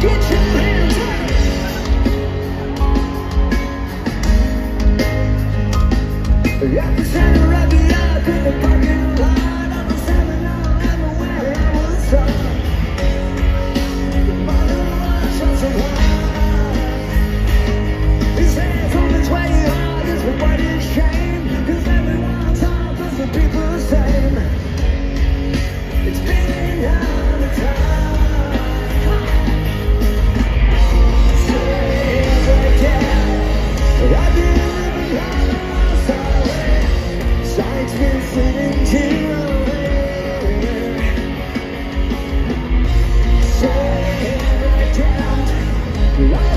Get your hands Right.